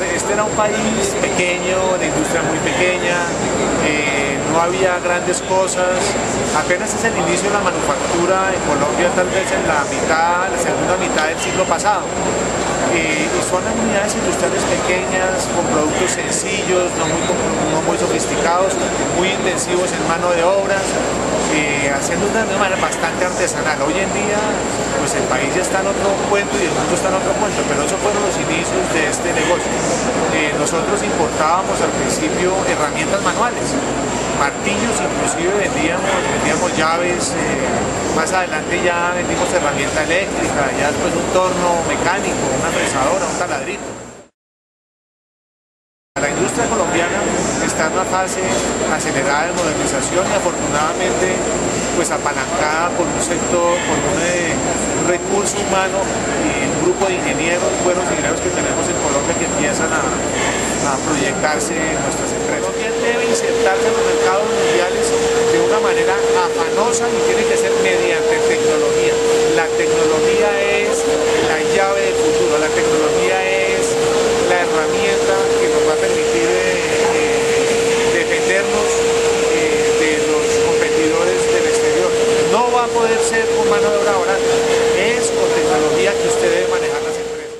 este era un país pequeño, de industria muy pequeña, eh, no había grandes cosas, apenas es el inicio de la manufactura en Colombia, tal vez en la mitad, la segunda mitad del siglo pasado. Eh, y son unidades industriales pequeñas, con productos sencillos, no muy, no muy sofisticados, muy intensivos en mano de obras, eh, haciendo una manera bastante artesanal. Hoy en día, pues el país ya está en otro cuento y el mundo está en otro cuento, pero esos fueron los inicios de este negocio. nosotros importábamos al principio herramientas manuales, martillos inclusive vendíamos, vendíamos llaves, eh, más adelante ya vendimos herramienta eléctrica, ya después un torno mecánico, una fresadora, un taladrito. La industria colombiana está en una fase acelerada de modernización y afortunadamente pues apalancada por un sector, por un, eh, recurso humano y un grupo de ingenieros, buenos ingenieros que tenemos en Colombia que empiezan a, a proyectarse en nuestras empresas. debe insertarse en los mercados mundiales de una manera afanosa y tiene que ser mediante tecnología. La tecnología es la llave del futuro, la tecnología es la herramienta que nos va a permitir eh, eh, defendernos eh, de los competidores del exterior. No va a poder ser con mano de obra barata, es con tecnología que usted debe manejar las empresas.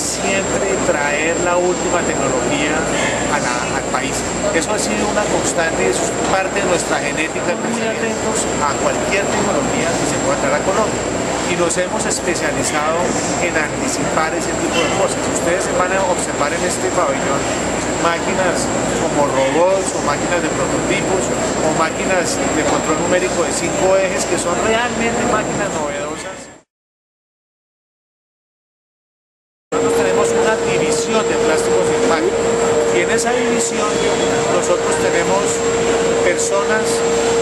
Siempre traer la última tecnología al país. Eso ha sido una constante y es parte de nuestra genética. Muy atentos a cualquier tecnología que se pueda traer a Colombia. Y nos hemos especializado en anticipar ese tipo de cosas. Ustedes van a observar en este pabellón máquinas como robots o máquinas de prototipos o máquinas de control numérico de cinco ejes que son realmente máquinas novedosas. Nosotros tenemos una división de plásticos y máquinas y en esa división nosotros tenemos personas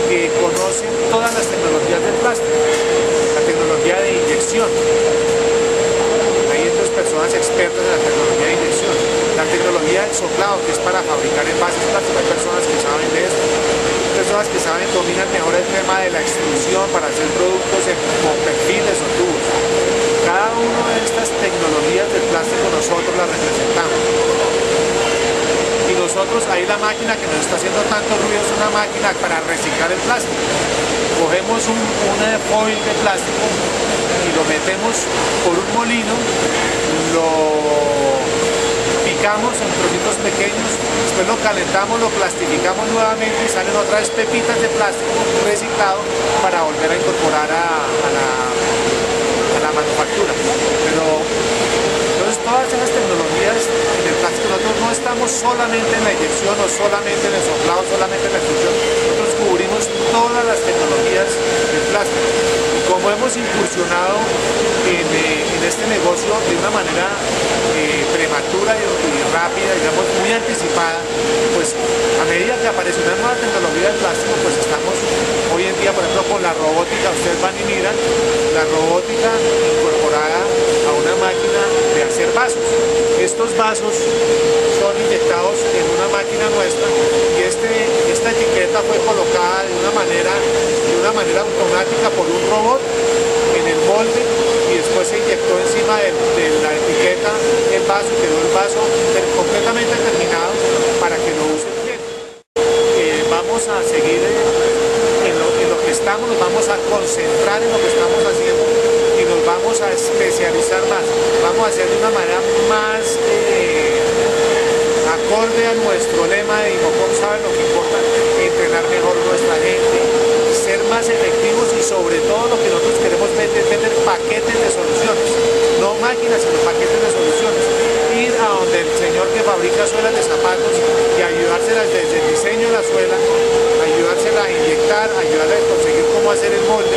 que conocen todas las tecnologías del plástico, la tecnología de inyección. Hay dos personas expertas en la tecnología de inyección. La tecnología del soplado, que es para fabricar envases plásticos, hay personas que saben de esto. Personas que saben, dominan mejor el tema de la extrusión para hacer productos con perfiles o tubos. Cada una de estas tecnologías del plástico nosotros las representamos y nosotros ahí la máquina que nos está haciendo tanto ruido es una máquina para reciclar el plástico. Cogemos un, foil de plástico y lo metemos por un molino, lo en trocitos pequeños, después lo calentamos, lo plastificamos nuevamente y salen otras pepitas de plástico reciclado para volver a incorporar a, la, manufactura. Pero entonces todas esas tecnologías del plástico, nosotros no estamos solamente en la inyección o solamente en el soplado, solamente en la extrusión, cubrimos todas las tecnologías del plástico. Y como hemos incursionado en, eh, este negocio de una manera eh, prematura y, rápida, digamos muy anticipada, pues a medida que aparece una nueva tecnología del plástico, pues estamos hoy en día, por ejemplo, con la robótica, ustedes van y miran, la robótica incorporada a una máquina de hacer vasos. Estos vasos son inyectados en una máquina nuestra y fue colocada de una manera, de una manera automática por un robot en el molde y después se inyectó encima de, la etiqueta el vaso, quedó el vaso completamente terminado para que lo use bien. Eh, vamos a seguir en lo, en lo que estamos, nos vamos a concentrar en lo que estamos haciendo y nos vamos a especializar más, vamos a hacer de una manera más eh, acorde a nuestro lema de Imocom sabe lo que importa, entrenar mejor nuestra gente, ser más efectivos y sobre todo lo que nosotros queremos vender, vender paquetes de soluciones, no máquinas, sino paquetes de soluciones. Ir a donde el señor fabrica suelas de zapatos y ayudárselas desde el diseño de la suela, ayudársela a inyectar, ayudarle a conseguir cómo hacer el molde,